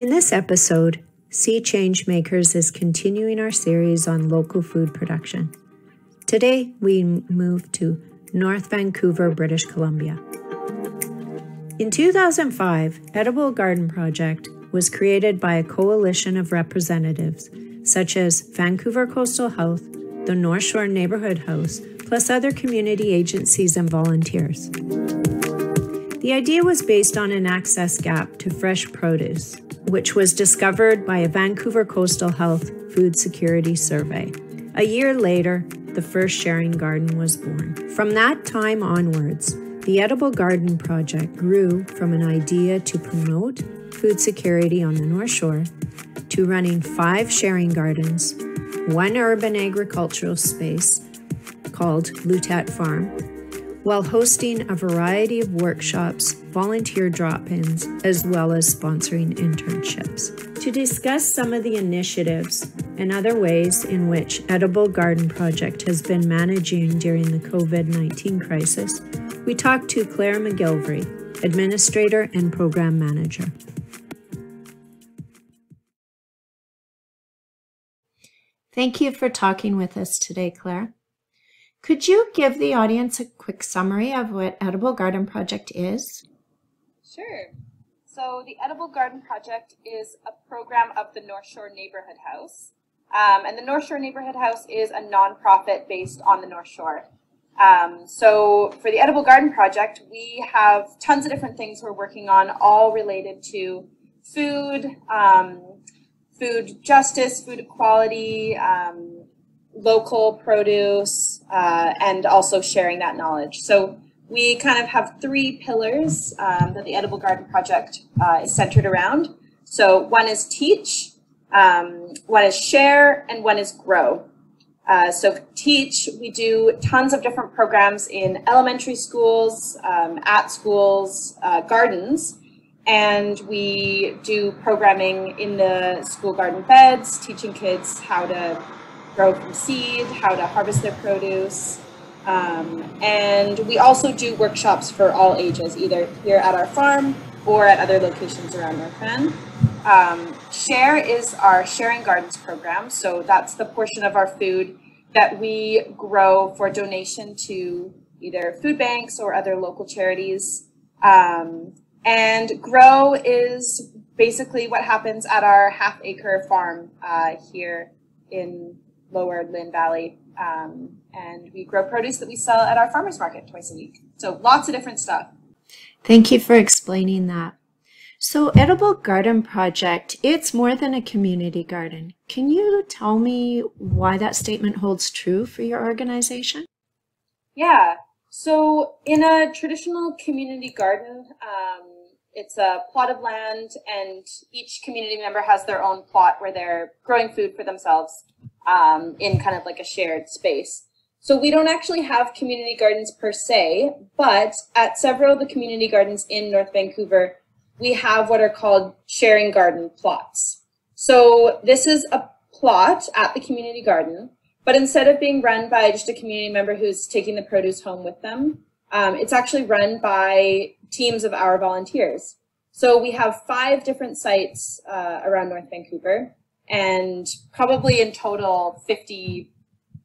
In this episode, See Change Makers is continuing our series on local food production. Today, we move to North Vancouver, British Columbia. In 2005, Edible Garden Project was created by a coalition of representatives such as Vancouver Coastal Health, the North Shore Neighborhood House, plus other community agencies and volunteers. The idea was based on an access gap to fresh produce which was discovered by a Vancouver Coastal Health Food Security Survey. A year later, the first sharing garden was born. From that time onwards, the Edible Garden Project grew from an idea to promote food security on the North Shore to running five sharing gardens, one urban agricultural space called Loutet Farm, while hosting a variety of workshops, volunteer drop ins, as well as sponsoring internships. To discuss some of the initiatives and other ways in which Edible Garden Project has been managing during the COVID 19 crisis, we talked to Claire McGillivray, Administrator and Program Manager. Thank you for talking with us today, Claire. Could you give the audience a quick summary of what Edible Garden Project is? Sure. So the Edible Garden Project is a program of the North Shore Neighborhood House. Um, and the North Shore Neighborhood House is a nonprofit based on the North Shore. Um, so for the Edible Garden Project, we have tons of different things we're working on, all related to food, um, food justice, food equality, um, local produce, uh, and also sharing that knowledge. So we kind of have three pillars um, that the Edible Garden Project uh, is centered around. So one is teach, um, one is share, and one is grow. Uh, so teach, we do tons of different programs in elementary schools, um, at schools, uh, gardens, and we do programming in the school garden beds, teaching kids how to grow from seed, how to harvest their produce. Um, and we also do workshops for all ages, either here at our farm or at other locations around North. Um, Share is our Sharing Gardens program. So that's the portion of our food that we grow for donation to either food banks or other local charities. Um, and Grow is basically what happens at our half acre farm uh, here in lower Lynn Valley. Um, and we grow produce that we sell at our farmers market twice a week. So lots of different stuff. Thank you for explaining that. So Edible Garden Project, it's more than a community garden. Can you tell me why that statement holds true for your organization? Yeah. So in a traditional community garden, um, it's a plot of land and each community member has their own plot where they're growing food for themselves um, in kind of like a shared space. So we don't actually have community gardens per se, but at several of the community gardens in North Vancouver, we have what are called sharing garden plots. So this is a plot at the community garden, but instead of being run by just a community member who's taking the produce home with them, um, it's actually run by teams of our volunteers. So we have five different sites uh, around North Vancouver and probably in total 50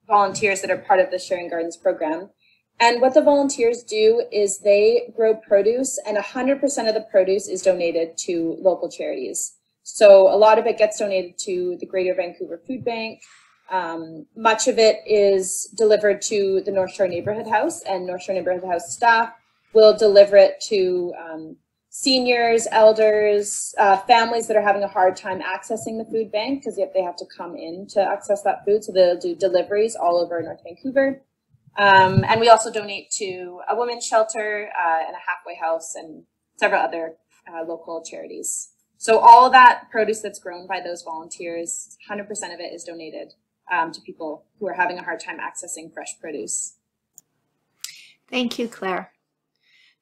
volunteers that are part of the Sharing Gardens program. And what the volunteers do is they grow produce and 100% of the produce is donated to local charities. So a lot of it gets donated to the Greater Vancouver Food Bank. Um, much of it is delivered to the North Shore Neighborhood House and North Shore Neighborhood House staff will deliver it to um, seniors, elders, uh, families that are having a hard time accessing the food bank because yet they have to come in to access that food. So they'll do deliveries all over North Vancouver. Um, and we also donate to a women's shelter uh, and a halfway house and several other uh, local charities. So all that produce that's grown by those volunteers, 100% of it is donated um, to people who are having a hard time accessing fresh produce. Thank you, Claire.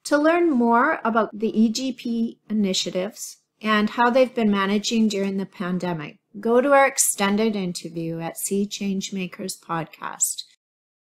To learn more about the EGP initiatives and how they've been managing during the pandemic, go to our extended interview at See Changemakers podcast.